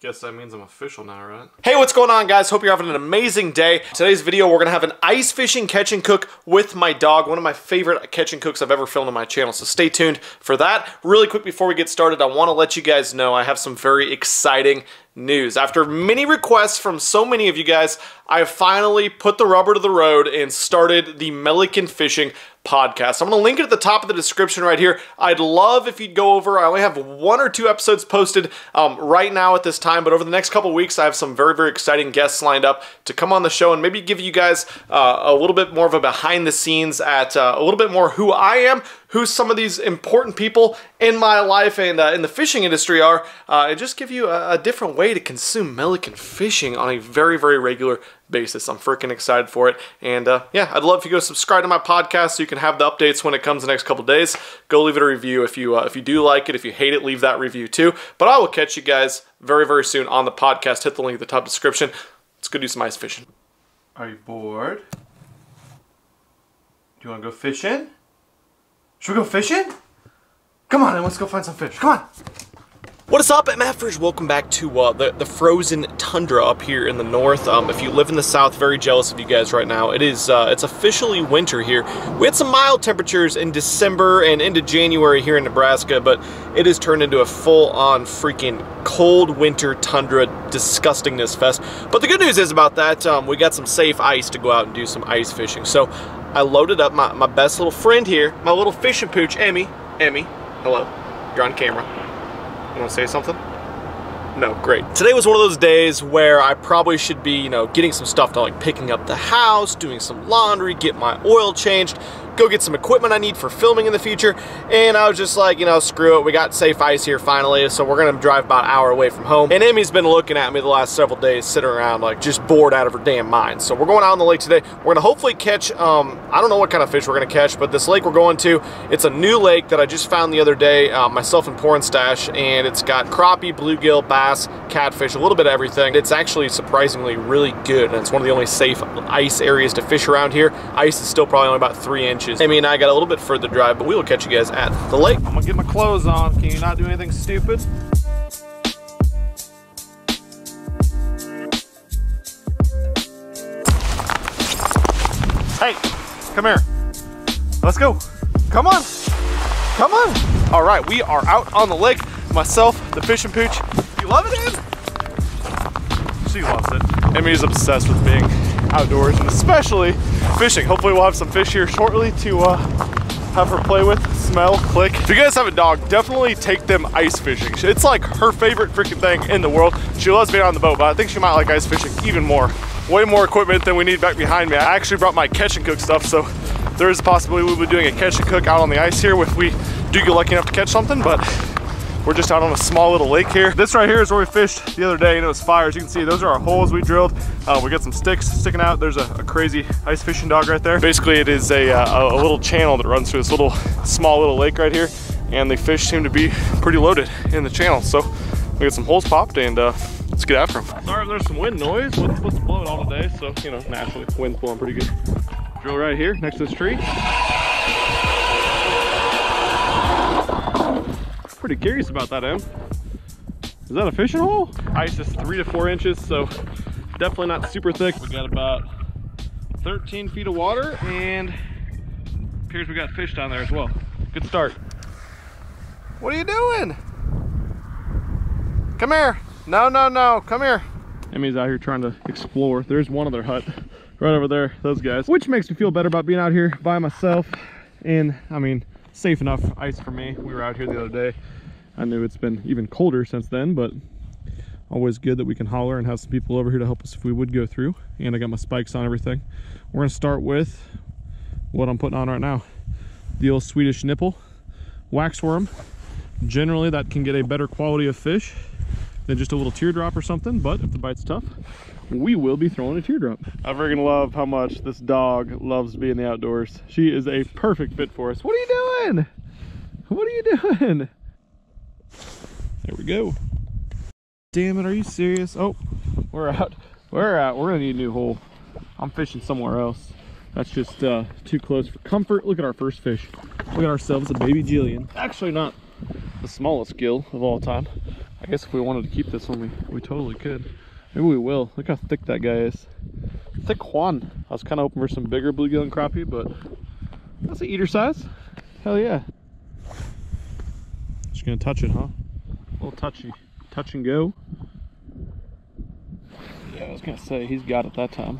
Guess that means I'm official now, right? Hey, what's going on guys? Hope you're having an amazing day. Today's video, we're gonna have an ice fishing catch and cook with my dog, one of my favorite catch and cooks I've ever filmed on my channel, so stay tuned for that. Really quick before we get started, I wanna let you guys know I have some very exciting news. After many requests from so many of you guys, I finally put the rubber to the road and started the Milliken Fishing podcast. I'm going to link it at the top of the description right here. I'd love if you'd go over. I only have one or two episodes posted um, right now at this time, but over the next couple weeks, I have some very, very exciting guests lined up to come on the show and maybe give you guys uh, a little bit more of a behind the scenes at uh, a little bit more who I am, who some of these important people in my life and uh, in the fishing industry are, uh, and just give you a, a different way to consume Milliken fishing on a very, very regular basis. I'm freaking excited for it. And uh, yeah, I'd love if you go subscribe to my podcast so you can have the updates when it comes the next couple days. Go leave it a review if you uh, if you do like it. If you hate it, leave that review too. But I will catch you guys very, very soon on the podcast. Hit the link at the top description. Let's go do some ice fishing. Are you bored? Do you want to go fishing? Should we go fishing? Come on, let's go find some fish. Come on. What is up, Frisch? Welcome back to uh, the, the frozen tundra up here in the north. Um, if you live in the south, very jealous of you guys right now. It is, uh, it's officially winter here. We had some mild temperatures in December and into January here in Nebraska, but it has turned into a full-on freaking cold winter tundra disgustingness fest. But the good news is about that, um, we got some safe ice to go out and do some ice fishing. So I loaded up my, my best little friend here, my little fishing pooch, Emmie. Emmie, hello, you're on camera. You want to say something? No, great. Today was one of those days where I probably should be, you know, getting some stuff done, like picking up the house, doing some laundry, get my oil changed, go get some equipment I need for filming in the future. And I was just like, you know, screw it. We got safe ice here finally, so we're gonna drive about an hour away from home. And Emmie's been looking at me the last several days, sitting around like just bored out of her damn mind. So we're going out on the lake today. We're gonna hopefully catch, um, I don't know what kind of fish we're gonna catch, but this lake we're going to, it's a new lake that I just found the other day, uh, myself and Porn Stash, and it's got crappie, bluegill, bass, catfish, a little bit of everything. It's actually surprisingly really good, and it's one of the only safe ice areas to fish around here. Ice is still probably only about three inches inches. Amy and I got a little bit further drive, but we will catch you guys at the lake. I'm gonna get my clothes on. Can you not do anything stupid? Hey, come here. Let's go. Come on. Come on. All right, we are out on the lake. Myself, the fishing pooch. You love it, Em? She loves it. Emmie's obsessed with being outdoors and especially fishing. Hopefully we'll have some fish here shortly to uh, have her play with, smell, click. If you guys have a dog, definitely take them ice fishing. It's like her favorite freaking thing in the world. She loves being on the boat, but I think she might like ice fishing even more. Way more equipment than we need back behind me. I actually brought my catch and cook stuff, so there is a possibility we'll be doing a catch and cook out on the ice here if we do get lucky enough to catch something, but we're just out on a small little lake here. This right here is where we fished the other day and it was fire. As you can see, those are our holes we drilled. Uh, we got some sticks sticking out. There's a, a, crazy ice fishing dog right there. Basically, it is a, uh, a, little channel that runs through this little, small little lake right here. And the fish seem to be pretty loaded in the channel. So we got some holes popped and uh, let's get after them. Sorry if there's some wind noise. What's supposed to blow it all today. So, you know, naturally, wind's blowing pretty good. Drill right here next to this tree. Pretty curious about that, Em. Is that a fishing hole? Ice is three to four inches, so definitely not super thick. We got about 13 feet of water and appears we got fish down there as well. Good start. What are you doing? Come here. No, no, no, come here. Emmie's out here trying to explore. There's one other hut right over there, those guys. Which makes me feel better about being out here by myself. And I mean, safe enough ice for me. We were out here the other day. I knew it's been even colder since then, but always good that we can holler and have some people over here to help us if we would go through. And I got my spikes on everything. We're gonna start with what I'm putting on right now. The old Swedish nipple wax worm. Generally that can get a better quality of fish than just a little teardrop or something, but if the bite's tough, we will be throwing a teardrop. I freaking love how much this dog loves being in the outdoors. She is a perfect fit for us. What are you doing? What are you doing? There we go. Damn it, are you serious? Oh, we're out. We're out. We're gonna need a new hole. I'm fishing somewhere else. That's just uh, too close for comfort. Look at our first fish. We got ourselves a baby Jillian. Actually not the smallest gill of all time. I guess if we wanted to keep this one, we, we totally could. Maybe we will. Look how thick that guy is. Thick Juan. I was kind of hoping for some bigger bluegill and crappie, but that's an eater size. Hell yeah. Just gonna touch it, huh? Little touchy. Touch and go. Yeah, I was gonna say, he's got it that time.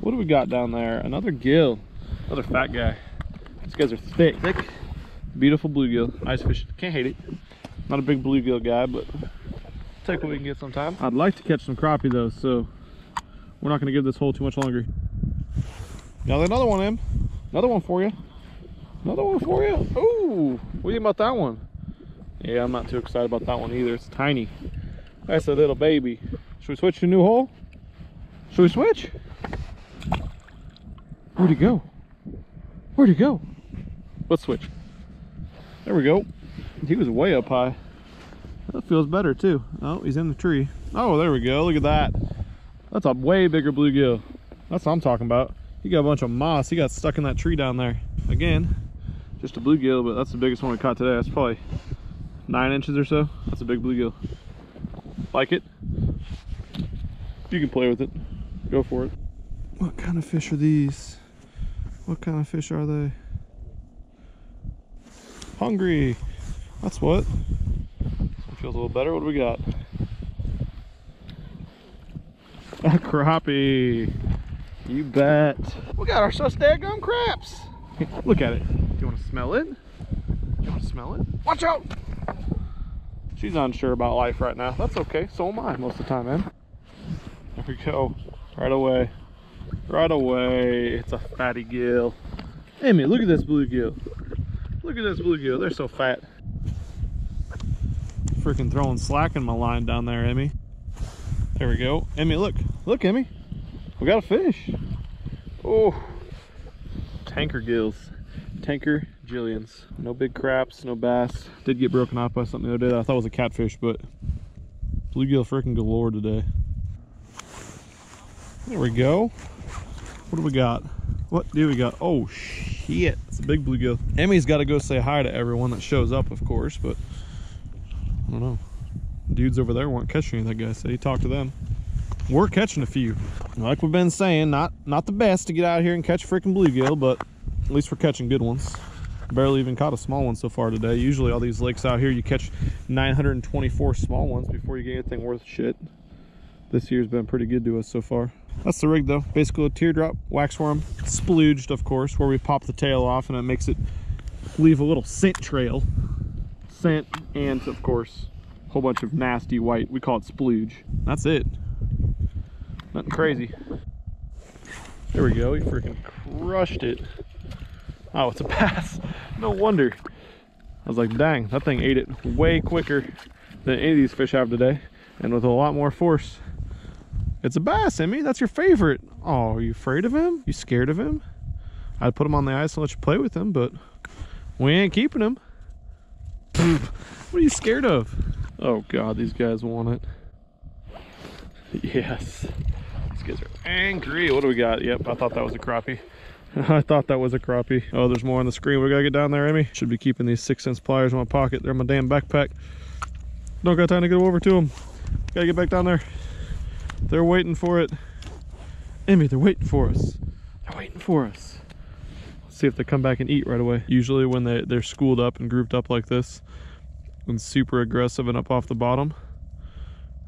What do we got down there? Another gill. Another fat guy. These guys are thick. Thick. Beautiful bluegill. Ice fish. Can't hate it. Not a big bluegill guy, but take what we can get sometime. I'd like to catch some crappie though, so we're not gonna give this hole too much longer. Got another one in. Another one for you. Another one for you. Ooh, what do you think about that one? Yeah, I'm not too excited about that one either. It's tiny. That's a little baby. Should we switch to a new hole? Should we switch? Where'd he go? Where'd he go? Let's switch. There we go. He was way up high. That feels better too. Oh, he's in the tree. Oh, there we go. Look at that. That's a way bigger bluegill. That's what I'm talking about. He got a bunch of moss. He got stuck in that tree down there. Again, just a bluegill, but that's the biggest one we caught today. That's probably nine inches or so. That's a big bluegill. Like it? You can play with it. Go for it. What kind of fish are these? What kind of fish are they? Hungry. That's what. This one feels a little better. What do we got? A crappie. You bet. We got our ourselves daggum craps. Look at it. You want to smell it? You want to smell it? Watch out! She's unsure about life right now. That's okay. So am I most of the time, man. There we go. Right away. Right away. It's a fatty gill. Amy, look at this bluegill. Look at this bluegill. They're so fat. Freaking throwing slack in my line down there, Emmie. There we go. Emmie, look. Look, Emmie. We got a fish. Oh. Tanker gills. Tanker Jillians. No big craps, no bass. Did get broken off by something the other day. That I thought was a catfish, but bluegill freaking galore today. There we go. What do we got? What do we got? Oh shit, it's a big bluegill. Emmie's got to go say hi to everyone that shows up, of course, but I don't know. Dudes over there weren't catching any, that guy said. He talked to them. We're catching a few. Like we've been saying, not not the best to get out here and catch freaking bluegill, but at least we're catching good ones. Barely even caught a small one so far today. Usually all these lakes out here, you catch 924 small ones before you get anything worth shit. This year's been pretty good to us so far. That's the rig though. Basically a teardrop waxworm, splooged of course, where we pop the tail off and it makes it leave a little scent trail. Scent and of course a whole bunch of nasty white. We call it splooge. That's it. Nothing crazy. There we go. He freaking crushed it. Oh, it's a bass. No wonder. I was like, dang, that thing ate it way quicker than any of these fish have today. And with a lot more force. It's a bass, Emmie. That's your favorite. Oh, are you afraid of him? You scared of him? I'd put him on the ice and let you play with him, but we ain't keeping him. what are you scared of? Oh God, these guys want it. Yes. These guys are angry. What do we got? Yep, I thought that was a crappie. I thought that was a crappie. Oh, there's more on the screen. We gotta get down there, Emmie. Should be keeping these six cents pliers in my pocket. They're in my damn backpack. Don't got time to get over to them. Gotta get back down there. They're waiting for it. Emmie, they're waiting for us. They're waiting for us. Let's see if they come back and eat right away. Usually when they, they're schooled up and grouped up like this and super aggressive and up off the bottom,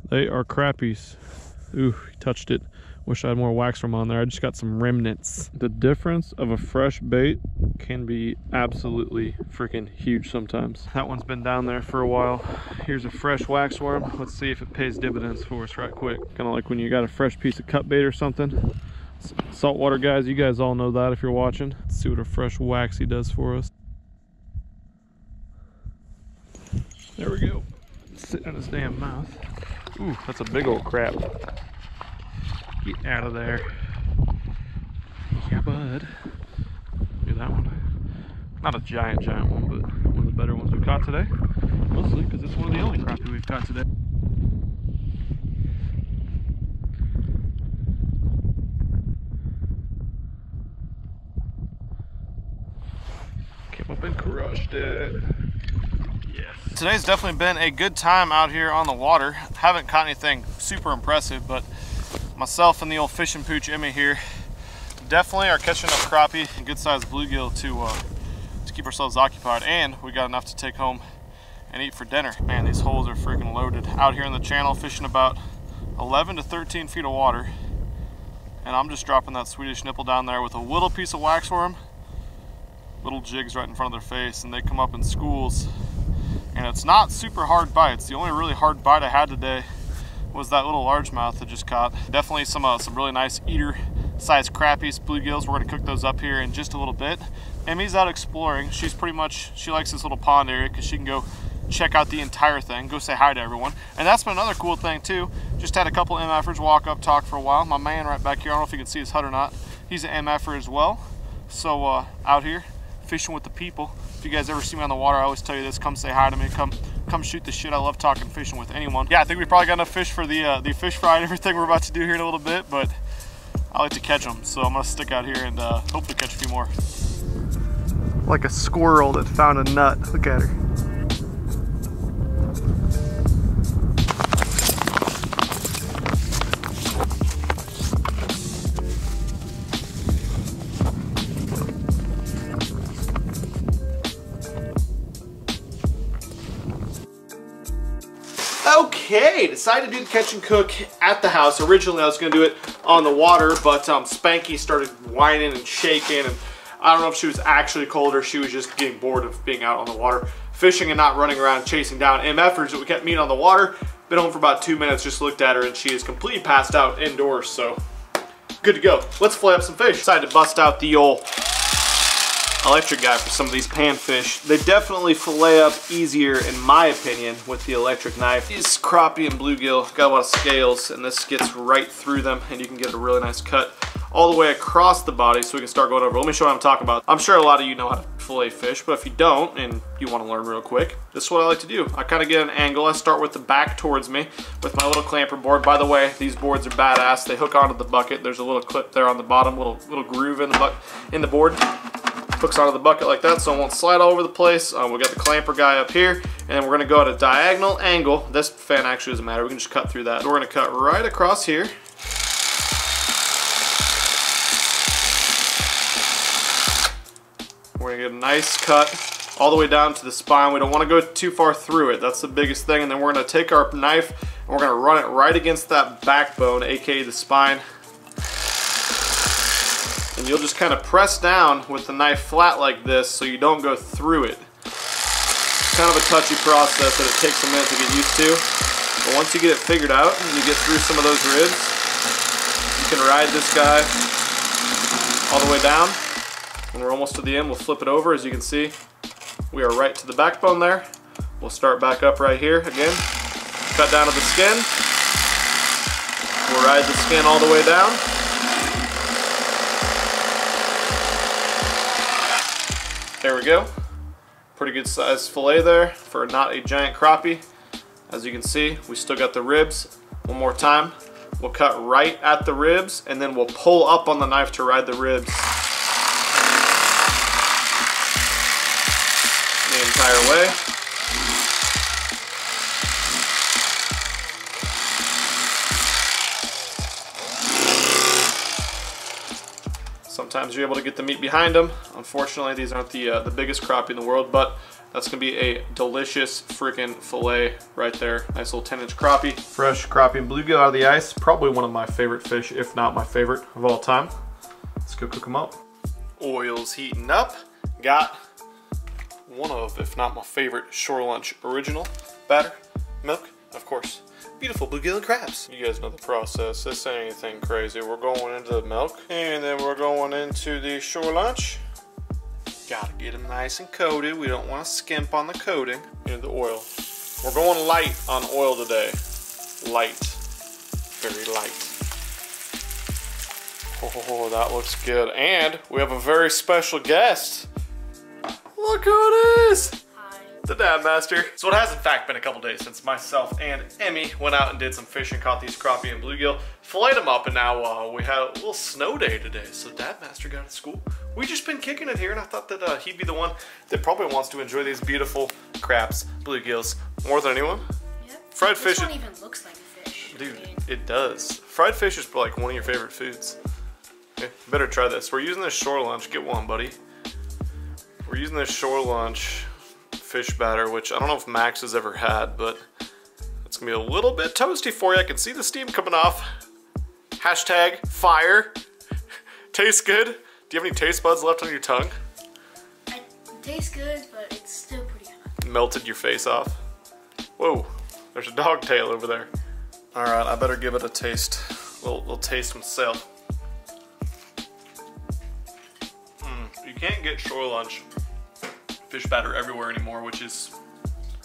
they are crappies. Ooh, he touched it. Wish I had more wax worm on there. I just got some remnants. The difference of a fresh bait can be absolutely freaking huge sometimes. That one's been down there for a while. Here's a fresh wax worm. Let's see if it pays dividends for us right quick. Kind of like when you got a fresh piece of cut bait or something. Saltwater guys, you guys all know that if you're watching. Let's see what a fresh waxy does for us. There we go. Sitting in his damn mouth. Ooh, that's a big old crap. Get out of there. Yeah, bud. At that one. Not a giant, giant one, but one of the better ones we've caught today. Mostly because it's one of the only crappie we've caught today. Came up and crushed it. Yes. Today's definitely been a good time out here on the water. Haven't caught anything super impressive, but myself and the old fishing pooch Emmie here definitely are catching up crappie and good sized bluegill to, uh, to keep ourselves occupied. And we got enough to take home and eat for dinner. Man, these holes are freaking loaded. Out here in the channel fishing about 11 to 13 feet of water. And I'm just dropping that Swedish nipple down there with a little piece of wax worm, little jigs right in front of their face, and they come up in schools. And it's not super hard bites. The only really hard bite I had today was that little largemouth that just caught. Definitely some uh, some really nice eater sized crappies, bluegills. We're gonna cook those up here in just a little bit. Emmie's out exploring. She's pretty much, she likes this little pond area because she can go check out the entire thing, go say hi to everyone. And that's been another cool thing too. Just had a couple MFers walk up, talk for a while. My man right back here, I don't know if you can see his hut or not. He's an MFer as well. So uh, out here, fishing with the people. If you guys ever see me on the water, I always tell you this, come say hi to me, come come shoot the shit. I love talking fishing with anyone. Yeah, I think we probably got enough fish for the, uh, the fish fry and everything we're about to do here in a little bit, but I like to catch them. So I'm gonna stick out here and uh, hopefully catch a few more. Like a squirrel that found a nut. Look at her. Decided to do the catch and cook at the house. Originally I was gonna do it on the water, but um, Spanky started whining and shaking and I don't know if she was actually cold or she was just getting bored of being out on the water, fishing and not running around chasing down MFers that we kept meeting on the water. Been home for about two minutes, just looked at her and she is completely passed out indoors, so good to go. Let's flay up some fish. Decided to bust out the old electric guy for some of these panfish. They definitely fillet up easier, in my opinion, with the electric knife. These crappie and bluegill got a lot of scales, and this gets right through them, and you can get a really nice cut all the way across the body so we can start going over. Let me show you what I'm talking about. I'm sure a lot of you know how to fillet fish, but if you don't and you want to learn real quick, this is what I like to do. I kind of get an angle. I start with the back towards me with my little clamper board. By the way, these boards are badass. They hook onto the bucket. There's a little clip there on the bottom, little little groove in the, in the board hooks out of the bucket like that so it won't slide all over the place. Um, we got the clamper guy up here and we're gonna go at a diagonal angle. This fan actually doesn't matter, we can just cut through that. We're gonna cut right across here. We're gonna get a nice cut all the way down to the spine. We don't wanna go too far through it. That's the biggest thing. And then we're gonna take our knife and we're gonna run it right against that backbone, AKA the spine and you'll just kind of press down with the knife flat like this so you don't go through it. It's kind of a touchy process that it takes a minute to get used to. But once you get it figured out and you get through some of those ribs, you can ride this guy all the way down. When we're almost to the end, we'll flip it over. As you can see, we are right to the backbone there. We'll start back up right here again. Cut down to the skin. We'll ride the skin all the way down. There we go. Pretty good sized fillet there for not a giant crappie. As you can see, we still got the ribs. One more time. We'll cut right at the ribs and then we'll pull up on the knife to ride the ribs the entire way. Sometimes you're able to get the meat behind them. Unfortunately, these aren't the, uh, the biggest crappie in the world, but that's gonna be a delicious freaking filet right there. Nice little 10 inch crappie. Fresh crappie and bluegill out of the ice. Probably one of my favorite fish, if not my favorite of all time. Let's go cook them up. Oil's heating up. Got one of, if not my favorite, Shore Lunch original batter, milk, of course, beautiful bluegill and crabs. You guys know the process. This ain't anything crazy. We're going into the milk and then we're going into the shore lunch. Gotta get them nice and coated. We don't want to skimp on the coating. And the oil. We're going light on oil today. Light. Very light. Oh, that looks good. And we have a very special guest. Look who it is. The Dad Master. So it has in fact been a couple days since myself and Emmie went out and did some fishing, caught these crappie and bluegill, filleted them up, and now uh, we had a little snow day today. So Dad Master got to school. We just been kicking it here, and I thought that uh, he'd be the one that probably wants to enjoy these beautiful craps, bluegills more than anyone. Yep. Fried this fish- one even looks like a fish. Dude, I mean, it does. Fried fish is like one of your favorite foods. Okay, better try this. We're using this shore lunch. Get one, buddy. We're using this shore lunch fish batter, which I don't know if Max has ever had, but it's gonna be a little bit toasty for you. I can see the steam coming off. Hashtag fire. Tastes good. Do you have any taste buds left on your tongue? it tastes good, but it's still pretty hot. melted your face off. Whoa, there's a dog tail over there. All right, I better give it a taste. Little, little taste myself. Mm, you can't get shore lunch fish batter everywhere anymore, which is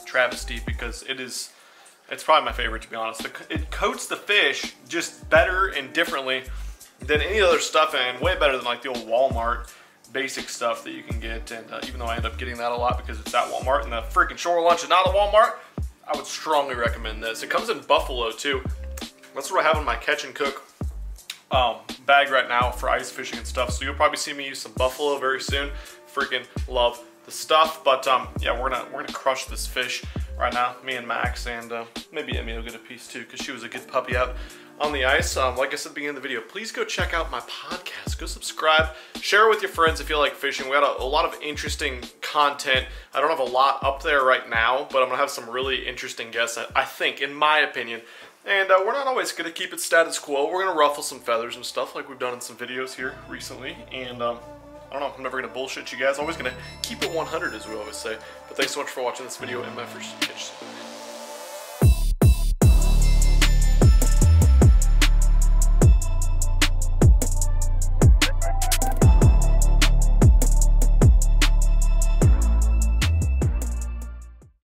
travesty because it is. It's probably my favorite to be honest. It coats the fish just better and differently than any other stuff, and way better than like the old Walmart basic stuff that you can get. And uh, even though I end up getting that a lot because it's at Walmart and the freaking shore lunch is not at Walmart, I would strongly recommend this. It comes in buffalo too. That's what I have in my catch and cook um, bag right now for ice fishing and stuff. So you'll probably see me use some buffalo very soon. Freaking love the stuff. But um, yeah, we're gonna we're gonna crush this fish right now. Me and Max, and uh, maybe Emmie will get a piece too because she was a good puppy out on the ice. Um, like I said at the beginning of the video, please go check out my podcast. Go subscribe, share it with your friends if you like fishing. We got a, a lot of interesting content. I don't have a lot up there right now, but I'm gonna have some really interesting guests. I think, in my opinion. And uh, we're not always to keep it status quo. We're to ruffle some feathers and stuff like we've done in some videos here recently. And um, I don't know, I'm never to bullshit you guys. I'm always to keep it 100 as we always say. But thanks so much for watching this video and my first pitch.